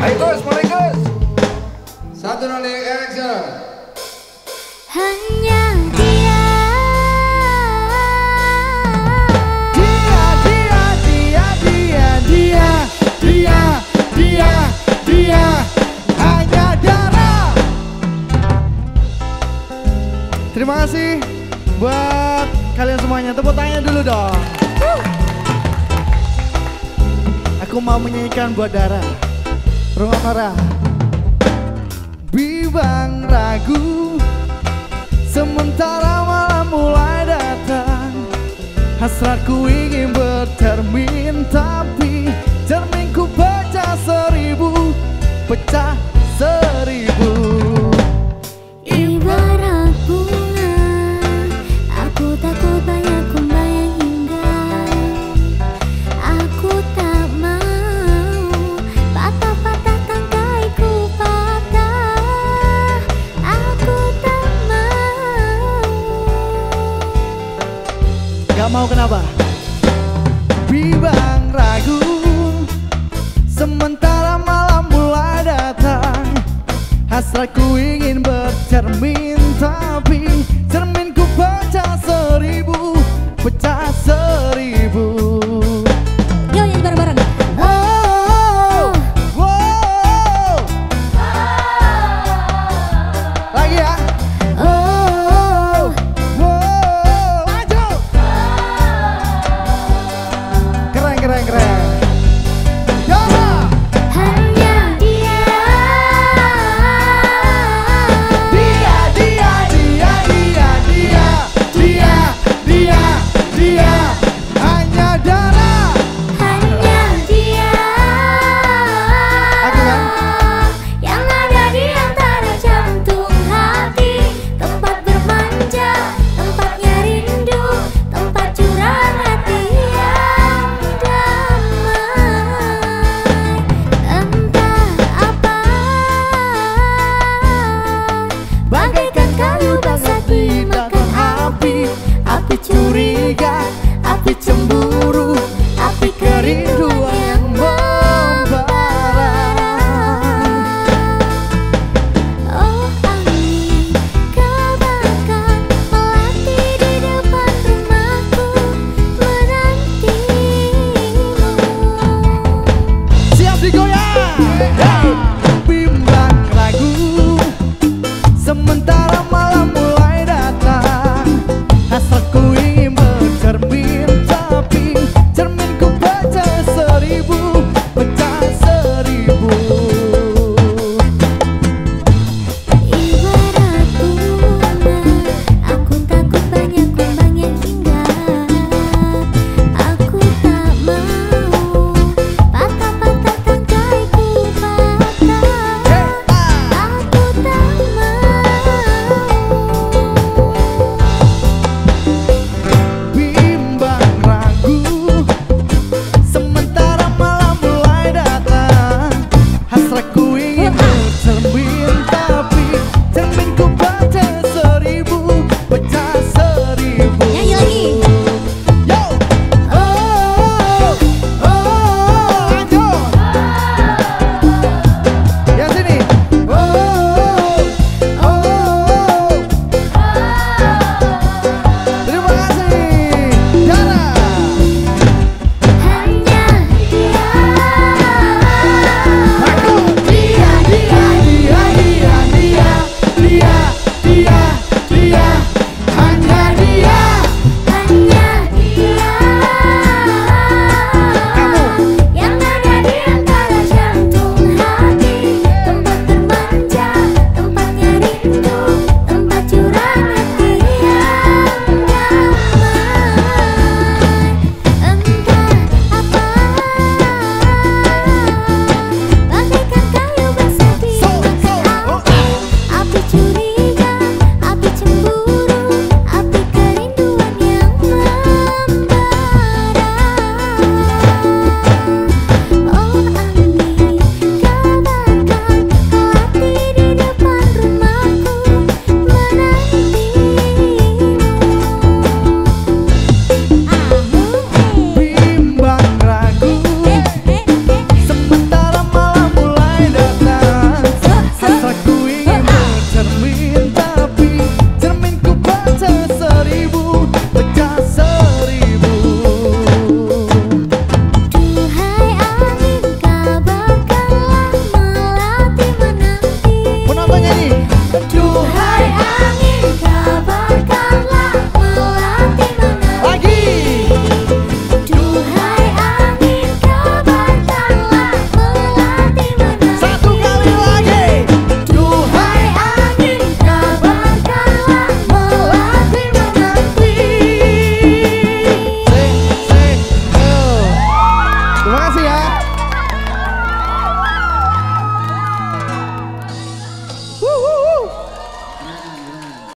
Ayo Gus, mulai Gus. Satu rolling action. Kalian semuanya. Tepuk tangannya dulu dong. Aku mau menyanyikan buat darah. Rumah Nora. Bimbang ragu Sementara malam mulai datang Hasratku ingin bercermin Tapi cerminku pecah seribu Pecah Mau kenapa? Bimbang ragu Sementara malam mulai datang Hasratku ingin bercermin keren keren. rindu